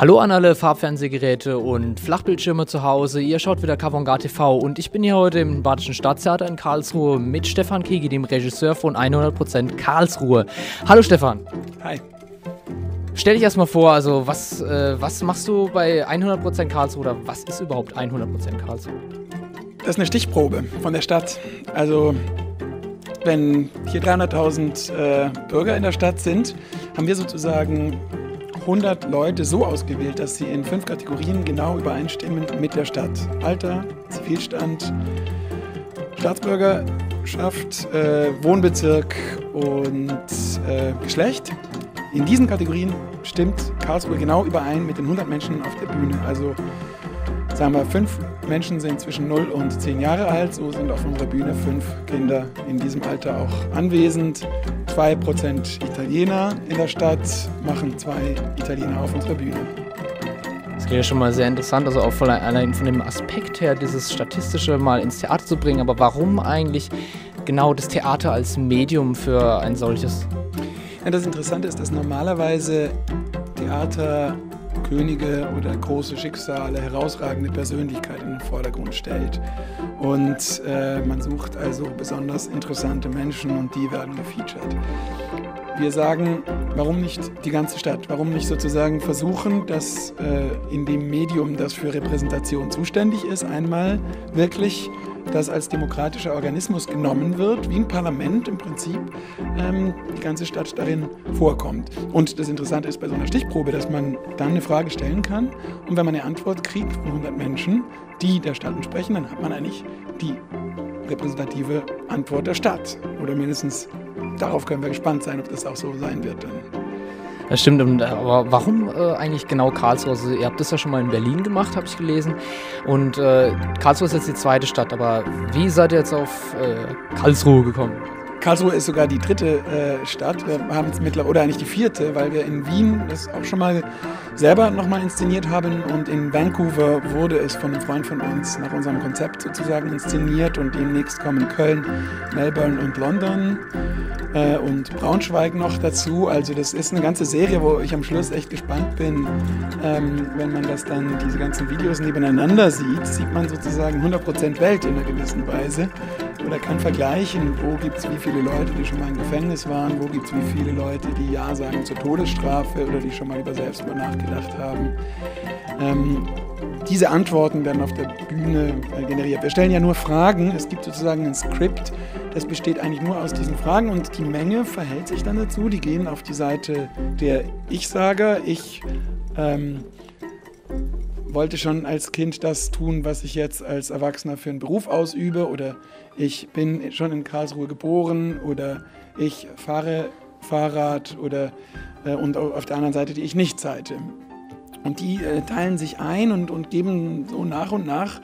Hallo an alle Farbfernsehgeräte und Flachbildschirme zu Hause. Ihr schaut wieder Kavongar TV und ich bin hier heute im Badischen Staatstheater in Karlsruhe mit Stefan Kegi, dem Regisseur von 100% Karlsruhe. Hallo Stefan. Hi. Stell dich erstmal vor, also was, äh, was machst du bei 100% Karlsruhe oder was ist überhaupt 100% Karlsruhe? Das ist eine Stichprobe von der Stadt. Also wenn hier 300.000 äh, Bürger in der Stadt sind, haben wir sozusagen 100 Leute so ausgewählt, dass sie in fünf Kategorien genau übereinstimmen mit der Stadt. Alter, Zivilstand, Staatsbürgerschaft, äh, Wohnbezirk und äh, Geschlecht. In diesen Kategorien stimmt Karlsruhe genau überein mit den 100 Menschen auf der Bühne. Also sagen wir, fünf Menschen sind zwischen 0 und 10 Jahre alt. So sind auf unserer Bühne fünf Kinder in diesem Alter auch anwesend. 2% Italiener in der Stadt machen zwei Italiener auf unserer Bühne. Das klingt ja schon mal sehr interessant, also auch von, allein von dem Aspekt her, dieses Statistische mal ins Theater zu bringen. Aber warum eigentlich genau das Theater als Medium für ein solches? Ja, das Interessante ist, dass normalerweise Theater Könige oder große Schicksale, herausragende Persönlichkeiten in den Vordergrund stellt. Und äh, man sucht also besonders interessante Menschen und die werden gefeatured. Wir sagen, warum nicht die ganze Stadt? Warum nicht sozusagen versuchen, dass äh, in dem Medium, das für Repräsentation zuständig ist, einmal wirklich das als demokratischer Organismus genommen wird, wie ein Parlament im Prinzip, ähm, die ganze Stadt darin vorkommt. Und das Interessante ist bei so einer Stichprobe, dass man dann eine Frage stellen kann und wenn man eine Antwort kriegt von 100 Menschen, die der Stadt entsprechen, dann hat man eigentlich die repräsentative Antwort der Stadt. Oder mindestens darauf können wir gespannt sein, ob das auch so sein wird. Dann. Das stimmt, aber warum äh, eigentlich genau Karlsruhe? Also, ihr habt das ja schon mal in Berlin gemacht, habe ich gelesen. Und äh, Karlsruhe ist jetzt die zweite Stadt, aber wie seid ihr jetzt auf äh, Karlsruhe gekommen? Karlsruhe ist sogar die dritte äh, Stadt. Wir haben es mittlerweile, oder eigentlich die vierte, weil wir in Wien das auch schon mal selber nochmal inszeniert haben und in Vancouver wurde es von einem Freund von uns nach unserem Konzept sozusagen inszeniert und demnächst kommen Köln, Melbourne und London äh, und Braunschweig noch dazu. Also das ist eine ganze Serie, wo ich am Schluss echt gespannt bin, ähm, wenn man das dann, diese ganzen Videos nebeneinander sieht, sieht man sozusagen 100% Welt in einer gewissen Weise oder kann vergleichen, wo gibt es wie viele Leute, die schon mal im Gefängnis waren, wo gibt es wie viele Leute, die Ja sagen zur Todesstrafe oder die schon mal über Selbstmord nachgedacht haben. Ähm, diese Antworten werden auf der Bühne äh, generiert. Wir stellen ja nur Fragen. Es gibt sozusagen ein Skript, das besteht eigentlich nur aus diesen Fragen und die Menge verhält sich dann dazu. Die gehen auf die Seite der Ich-Sager. Ich ähm, wollte schon als Kind das tun, was ich jetzt als Erwachsener für einen Beruf ausübe oder ich bin schon in Karlsruhe geboren oder ich fahre Fahrrad oder äh, und auf der anderen Seite die ich nicht Seite. Und die äh, teilen sich ein und, und geben so nach und nach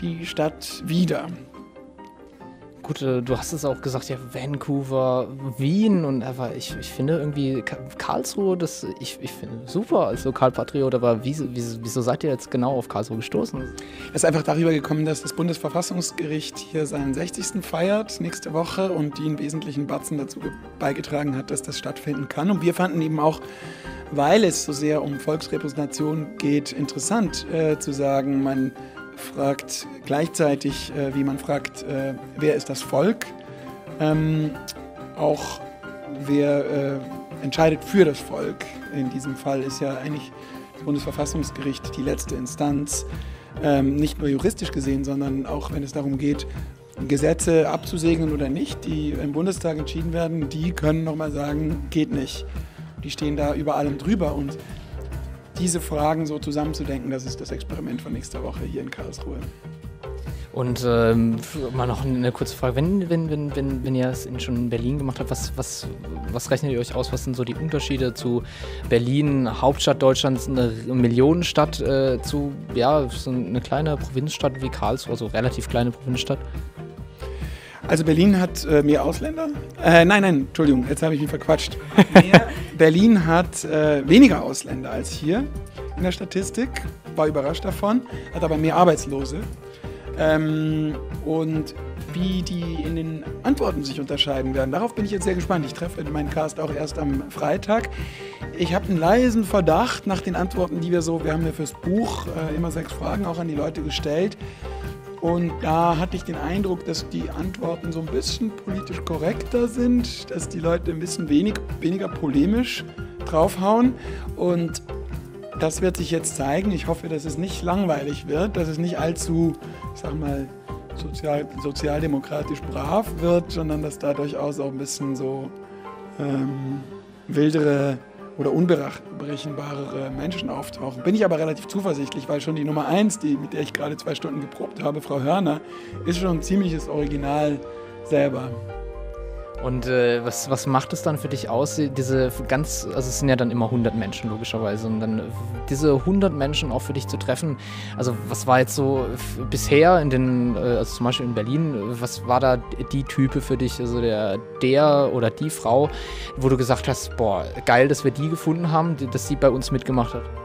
die Stadt wieder. Gut, äh, du hast es auch gesagt, ja, Vancouver, Wien und aber ich, ich finde irgendwie Karlsruhe, das ich, ich finde super als Lokalpatriot, aber wieso, wieso, wieso seid ihr jetzt genau auf Karlsruhe gestoßen? Es ist einfach darüber gekommen, dass das Bundesverfassungsgericht hier seinen 60. feiert nächste Woche und die einen wesentlichen Batzen dazu beigetragen hat, dass das stattfinden kann. Und wir fanden eben auch, weil es so sehr um Volksrepräsentation geht, interessant äh, zu sagen, man fragt gleichzeitig, äh, wie man fragt, äh, wer ist das Volk, ähm, auch wer äh, entscheidet für das Volk. In diesem Fall ist ja eigentlich das Bundesverfassungsgericht die letzte Instanz, ähm, nicht nur juristisch gesehen, sondern auch wenn es darum geht, Gesetze abzusegnen oder nicht, die im Bundestag entschieden werden, die können nochmal sagen, geht nicht. Die stehen da über allem drüber und diese Fragen so zusammenzudenken, das ist das Experiment von nächster Woche hier in Karlsruhe. Und ähm, mal noch eine kurze Frage, wenn, wenn, wenn, wenn, wenn ihr es schon in Berlin gemacht habt, was, was, was rechnet ihr euch aus? Was sind so die Unterschiede zu Berlin, Hauptstadt Deutschlands, eine Millionenstadt, äh, zu ja, so eine kleine Provinzstadt wie Karlsruhe, also relativ kleine Provinzstadt? Also Berlin hat äh, mehr Ausländer. Äh, nein, nein, Entschuldigung, jetzt habe ich mich verquatscht. Berlin hat äh, weniger Ausländer als hier in der Statistik, war überrascht davon, hat aber mehr Arbeitslose. Ähm, und wie die in den Antworten sich unterscheiden werden. Darauf bin ich jetzt sehr gespannt. Ich treffe meinen Cast auch erst am Freitag. Ich habe einen leisen Verdacht nach den Antworten, die wir so, wir haben ja fürs Buch äh, immer sechs Fragen auch an die Leute gestellt. Und da hatte ich den Eindruck, dass die Antworten so ein bisschen politisch korrekter sind, dass die Leute ein bisschen wenig, weniger polemisch draufhauen. Und das wird sich jetzt zeigen. Ich hoffe, dass es nicht langweilig wird, dass es nicht allzu, ich sag mal, sozial, sozialdemokratisch brav wird, sondern dass da durchaus auch ein bisschen so ähm, wildere oder unberechenbarere Menschen auftauchen. Bin ich aber relativ zuversichtlich, weil schon die Nummer 1, die, mit der ich gerade zwei Stunden geprobt habe, Frau Hörner, ist schon ein ziemliches Original selber. Und äh, was, was macht es dann für dich aus, diese ganz, also es sind ja dann immer 100 Menschen logischerweise, und dann diese 100 Menschen auch für dich zu treffen, also was war jetzt so bisher in den, äh, also zum Beispiel in Berlin, was war da die Type für dich, also der, der oder die Frau, wo du gesagt hast, boah, geil, dass wir die gefunden haben, dass sie bei uns mitgemacht hat?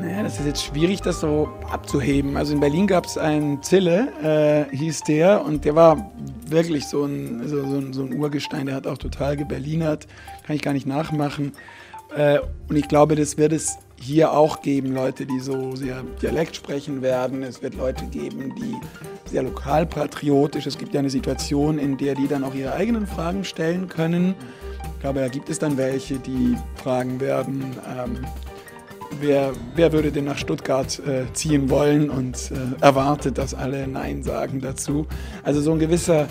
Naja, das ist jetzt schwierig, das so abzuheben. Also in Berlin gab es einen Zille, äh, hieß der, und der war wirklich so ein, so, so, ein, so ein Urgestein, der hat auch total geberlinert, kann ich gar nicht nachmachen. Äh, und ich glaube, das wird es hier auch geben, Leute, die so sehr Dialekt sprechen werden. Es wird Leute geben, die sehr lokalpatriotisch. Es gibt ja eine Situation, in der die dann auch ihre eigenen Fragen stellen können. Ich glaube, da gibt es dann welche, die fragen werden, ähm, wer, wer würde denn nach Stuttgart äh, ziehen wollen und äh, erwartet, dass alle Nein sagen dazu. Also so ein gewisser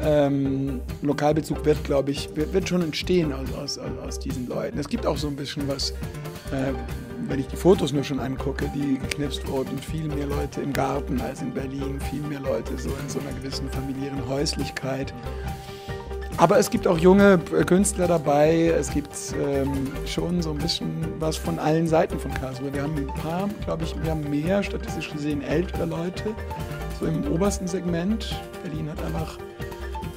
ähm, Lokalbezug wird, glaube ich, wird, wird, schon entstehen aus, aus, aus diesen Leuten. Es gibt auch so ein bisschen was, äh, wenn ich die Fotos nur schon angucke, die geknipst wurden, viel mehr Leute im Garten als in Berlin, viel mehr Leute so in so einer gewissen familiären Häuslichkeit. Aber es gibt auch junge Künstler dabei. Es gibt ähm, schon so ein bisschen was von allen Seiten von Karlsruhe. Wir haben ein paar, glaube ich, wir haben mehr statistisch gesehen ältere Leute, so im obersten Segment. Berlin hat einfach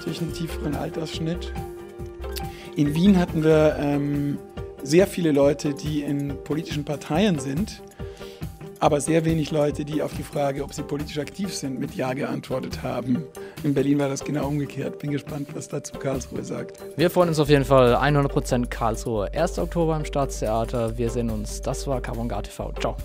sich einen tieferen Altersschnitt. In Wien hatten wir ähm, sehr viele Leute, die in politischen Parteien sind aber sehr wenig Leute, die auf die Frage, ob sie politisch aktiv sind, mit Ja geantwortet haben. In Berlin war das genau umgekehrt. Bin gespannt, was dazu Karlsruhe sagt. Wir freuen uns auf jeden Fall 100% Karlsruhe. 1. Oktober im Staatstheater. Wir sehen uns. Das war Carbon TV. Ciao.